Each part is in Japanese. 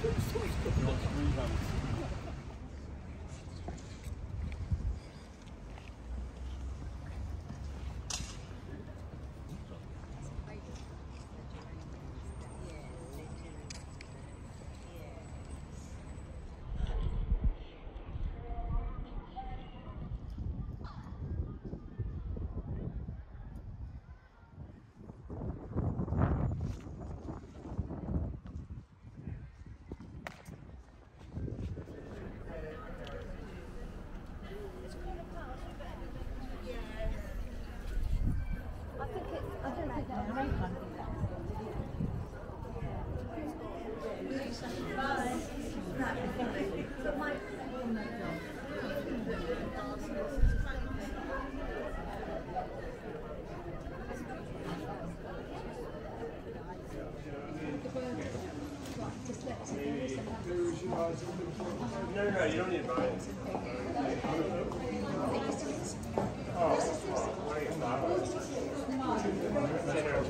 すごいスプーンだと思います。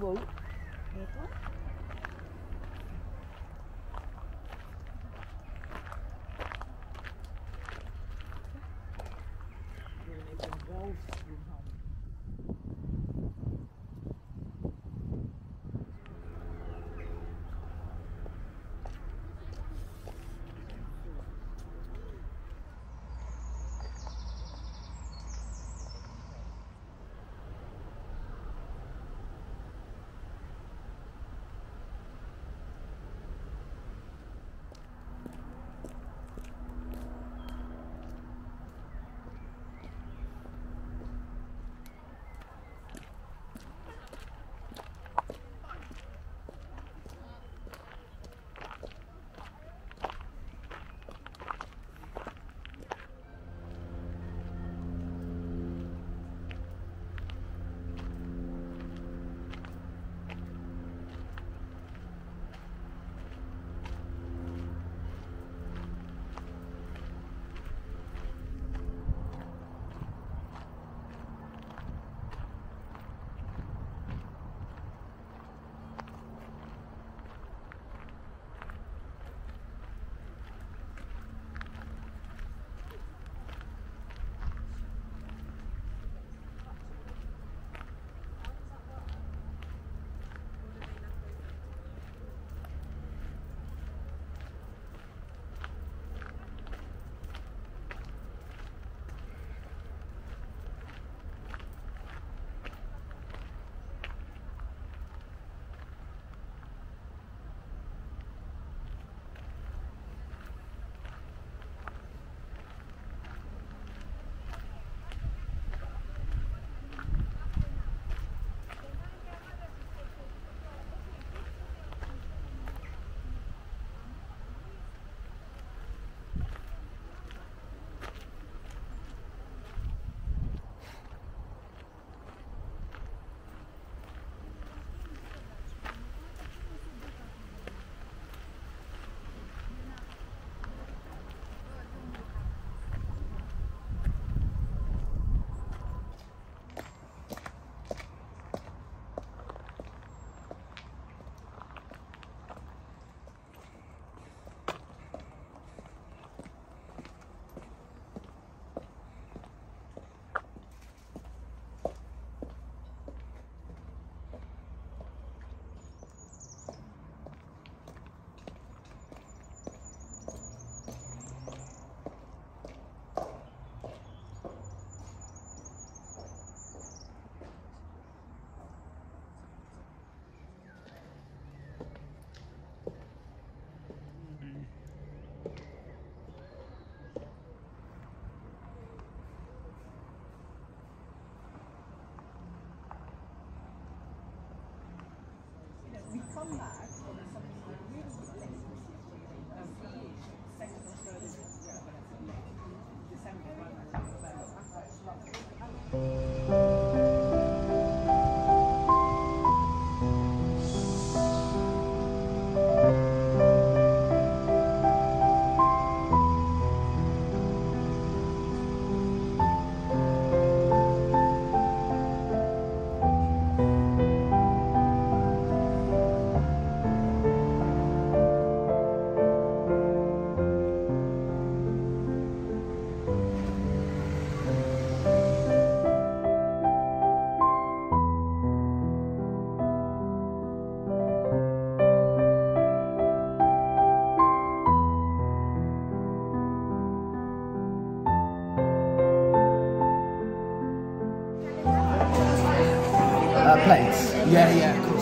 bự. Đẹp quá. Plates. Yeah, yeah.